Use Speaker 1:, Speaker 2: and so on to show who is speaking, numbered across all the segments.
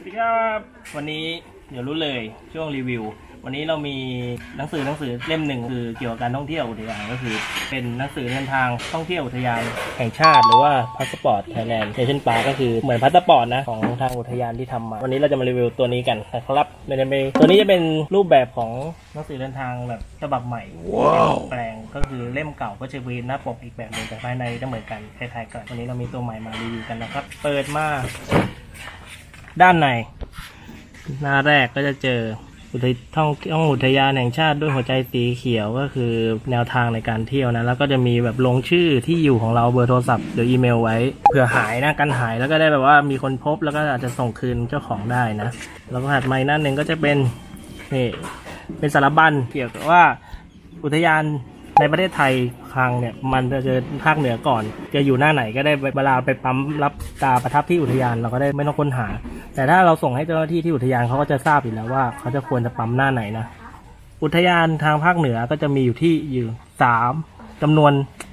Speaker 1: สวัสดีครับ วันนี้เดี๋ยวรู้เลยช่วงรีวิว วันนี้เรามีหนังสือหนังสือเล่มหนึ่งคือเกี่ยวกับการท่องเที่ยวอุทยานก็คือ เป็นหนังสือเดินทางท่องเที่ยวอุทยานแห่งชาติ หรือว่าพาสปอร์ตไทยแลนด์เ t ชั่นปาก็คือเหมือนพาสปอร์ตนะของทางอุทยานที่ทำมา วันนี้เราจะมารีวิวตัวนี้กันนะครับมันจะเป็นตัวนี้จะเป็นรูปแบบของหนังสือเดินทางแบบฉบับใหม่แปลงก็คือเล่มเก่าก็จะมีหน้าปกอีกแบบหนึ่งแต่ภายในจะเหมือนกันคล้ายๆกันวันนี้เรามีตัวใหม่มารีวิวกันนะครับ เปิดมา ด้านใน หน้าแรกก็จะเจออุทยท่องท่องอุทยานแห่งชาติด้วยหัวใจสีเขียวก็คือแนวทางในการเที่ยวนะ แล้วก็จะมีแบบลงชื่อที่อยู่ของเราเบอร์โทรศัพท์หรืออีเมลไว้เผื่อหายนะกันหายแล้วก็ได้แบบว่ามีคนพบแล้วก็อาจจะส่งคืนเจ้าของได้นะ แล้วก็ถัดมาอีกหน้าหนึ่งก็จะเป็นนี่เป็นสารบัญเกี่ยวกับว่าอุทยานในประเทศไทยครั้งเนี่ยมันจะเจอภาคเหนือก่อน จะอยู่หน้าไหนก็ได้เวลาไปปั๊มรับตาประทับที่อุทยานเราก็ได้ไม่ต้องค้นหา แต่ถ้าเราส่งให้เจ้าหน้าที่ที่อุทยานเขาก็จะทราบอยู่แล้วว่า เขาจะควรจะปั๊มหน้าไหนนะ อุทยานทางภาคเหนือก็จะมีอยู่ที่อยู่สามจำนวน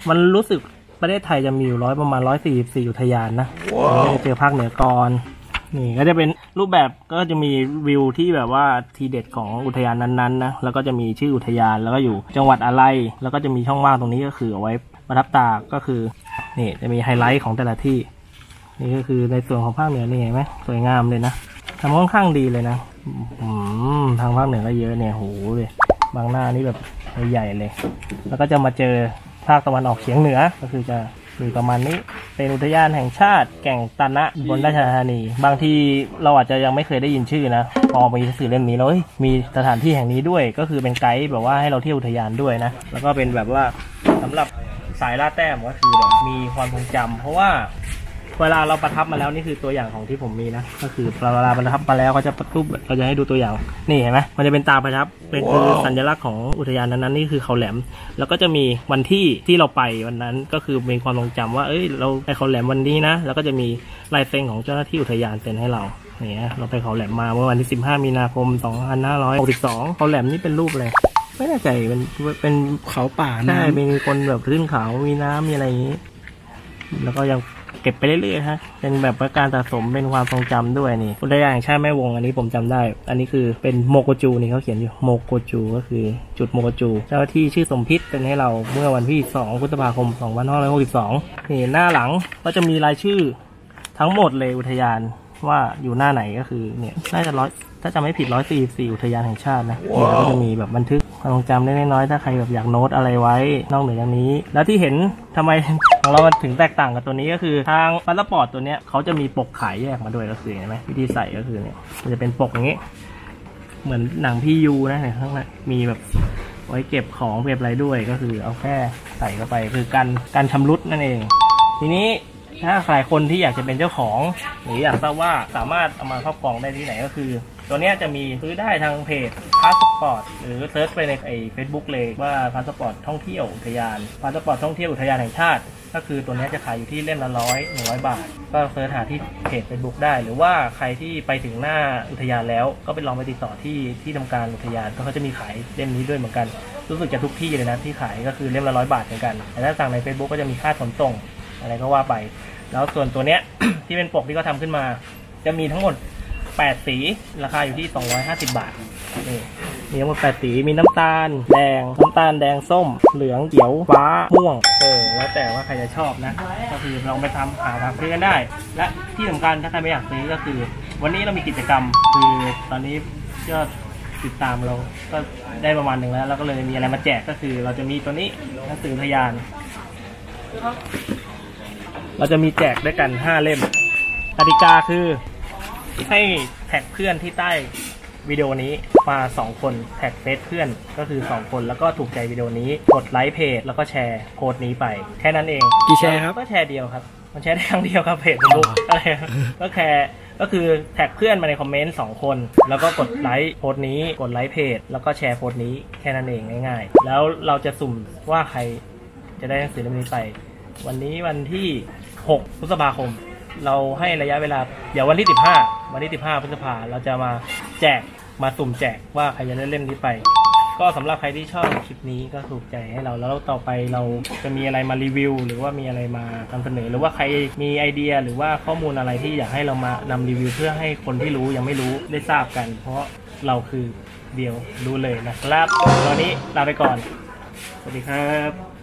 Speaker 1: มันรู้สึกประเทศไทยจะมีอยู่ร้อยประมาณร้อยสี่สี่อุทยานนะเราจะเจอภาคเหนือก่อนนี่ก็จะเป็นรูปแบบก็จะมีวิวที่แบบว่าทีเด็ดของอุทยานนั้นๆนะแล้วก็จะมีชื่ออุทยานแล้วก็อยู่จังหวัดอะไร แล้วก็จะมีช่องว่างตรงนี้ก็คือเอาไว้ประทับตาก็คือนี่จะมีไฮไลท์ของแต่ละที่ นี่ก็คือในส่วนของภาคเหนือนี่เห็นไหมสวยงามเลยนะทำค่อนข้างดีเลยนะทางภาคเหนือก็เยอะเนี่ยโหเลยบางหน้านี่แบบใหญ่เลย แล้วก็จะมาเจอภาคตะวันออกเฉียงเหนือก็คือจะมีประมาณนี้ เป็นอุทยานแห่งชาติ แก่งตานะบนราชธานี บางทีเราอาจจะยังไม่เคยได้ยินชื่อนะ พอมีหนังสือเล่มนี้แล้วเอ้ยมีสถานที่แห่งนี้ด้วย ก็คือเป็นไกด์แบบว่าให้เราเที่ยวอุทยานด้วยนะ แล้วก็เป็นแบบว่าสำหรับสายล่าแต้มก็คือแบบมีความทรงจำเพราะว่า เวลาเราประทับมาแล้วนี่คือตัวอย่างของที่ผมมีนะ ก็คือเวลาประทับมาแล้วเขาจะประทุบเราจะให้ดูตัวอย่าง นี่เห็นไหมมันจะเป็นตาประทับ เป็นคือสัญลักษณ์ของอุทยานนั้นๆนี่คือเขาแหลม แล้วก็จะมีวันที่ที่เราไปวันนั้นก็คือมีความทรงจำว่า เอ้ย เราไปเขาแหลมวันนี้นะ แล้วก็จะมีลายเซ็นของเจ้าหน้าที่อุทยานเซ็นให้เราเนี่ยเราไปเขาแหลมมาเมื่อวันที่ 15 มีนาคม 2562 เขาแหลมนี่เป็นรูปอะไรไม่แน่ใจเป็นเป็น
Speaker 2: เขาป่า
Speaker 1: ใช่
Speaker 2: น้ำ
Speaker 1: มีคนแบบขึ้นเขา มีน้ำมีอะไรอย่างนี้ แล้วก็ยังเก็บไปเรื่อยๆฮะ เป็นแบบว่าการสะสมเป็นความทรงจำด้วยนี่อุทยานแห่งชาติแม่วงอันนี้ผมจำได้ อันนี้คือเป็นโมโกจูนี่เขาเขียนอยู่โมโกจูก็คือจุดโมโกจู เจ้าหน้าที่ชื่อสมพิษเป็นให้เราเมื่อวันที่ 2 พฤษภาคม 2562 นี่หน้าหลังก็จะมีรายชื่อทั้งหมดเลยอุทยานว่าอยู่หน้าไหนก็คือเนี่ยน่าจะร้อยถ้าจำไม่ผิดร้อยสี่สี่อุทยานแห่งชาตินะเนี่ยแล้วก็จะมีแบบบันทึก ความทรงจำเล็กน้อยถ้าใครแบบอยากโน้ตอะไรไว้ นอกเหนือจากนี้ แล้วที่เห็นทำไมของเรามันถึงแตกต่างกับตัวนี้ก็คือทางพาสปอร์ตตัวเนี้ยเขาจะมีปกขายแยกมาด้วยก็คือเห็นไหมวิธีใส่ก็คือเนี่ยมันจะเป็นปกอย่างนี้ เหมือนหนัง PU นะเนี่ยข้างในมีแบบไว้เก็บของเก็บอะไรด้วยก็คือเอาแค่ใส่เข้าไปคือกันการชำรุดนั่นเอง ทีนี้ถ้าใครคนที่อยากจะเป็นเจ้าของ หรืออยากทราบว่าสามารถเอามาครอบครองได้ที่ไหนก็คือ ตัวเนี้ยจะมีซื้อได้ทางเพจพาสปอร์ตหรือ search ไปในไอ้เฟซบุ๊กเลยว่าพาสปอร์ตท่องเที่ยวอุทยานพาสปอร์ตท่องเที่ยวอุทยานแห่งชาติ ก็คือตัวนี้จะขายอยู่ที่เล่มละร้อยหนึ่งร้อยบาท ก็ search หาที่เพจเฟซบุ๊กได้ หรือว่าใครที่ไปถึงหน้าอุทยานแล้ว ก็ไปลองไปติดต่อที่ที่ทำการอุทยานก็เขาจะมีขายเล่มนี้ด้วยเหมือนกัน รู้สึกจะทุกที่เลยนะที่ขายก็คือเล่มละร้อยบาทเหมือนกันแต่ถ้าสั่งใน Facebook ก็จะมีค่าขนส่งอะไรก็ว่าไป แล้วส่วนตัวเนี้ยที่เป็นปกที่เขาทำขึ้นมา จะมีทั้งหมด 8 สี ราคาอยู่ที่ 250 บาทนี่มีทั้งหมด8สีมีน้ำตาล แดง น้ำตาลแดงส้ม เหลืองเขียวฟ้าม่วง เออแล้วแต่ว่าใครจะชอบนะ ก็คือลองไปทำหาทำซื้อกันได้ และที่สำคัญถ้าใครไม่อยากซื้อก็คือ วันนี้เรามีกิจกรรม คือตอนนี้ก็ติดตามเราก็ได้ประมาณหนึ่งแล้ว แล้วก็เลยมีอะไรมาแจกก็คือ เราจะมีตัวนี้หนังสืออุทยาน เราจะมีแจกด้วยกัน 5 เล่มกติกาคือ ให้แท็กเพื่อนที่ใต้วิดีโอนี้มา2 คนแท็กเฟซเพื่อนก็คือ 2 คนแล้วก็ถูกใจวิดีโอนี้กดไลค์เพจแล้วก็แชร์โพสต์นี้ไป แค่นั้นเอง
Speaker 2: กี่แชร์ครับ
Speaker 1: ก็แชร์เดียวครับ มันแชร์ได้ครั้งเดียวครับเฟซบุ๊กอะไรก็แค่ก็คือแท็กเพื่อนมาในคอมเมนต์สองคน แล้วก็กดไลค์โพสต์นี้กดไลค์เพจแล้วก็แชร์โพสต์นี้แค่นั้นเองง่าย ๆ แล้วเราจะสุ่มว่าใครจะได้หนังสือเล่มนี้ไป วันนี้วันที่ 6 พฤษภาคม เราให้ระยะเวลาเดี๋ยววันที่ 15 วันที่ 15พฤษภาเราจะมาแจกมาสุ่มแจกว่าใครจะได้เล่มนี้ไป ก็สำหรับใครที่ชอบคลิปนี้ก็ถูกใจให้เราแล้วต่อไปเราจะมีอะไรมารีวิว หรือว่ามีอะไรมานำเสนอ หรือว่าใครมีไอเดียหรือว่าข้อมูลอะไรที่อยากให้เรามานำรีวิว เพื่อให้คนที่รู้ยังไม่รู้ได้ทราบกัน เพราะเราคือเดียวรู้เลยนะครับตอนนี้ลาไปก่อน สวัสดีครับ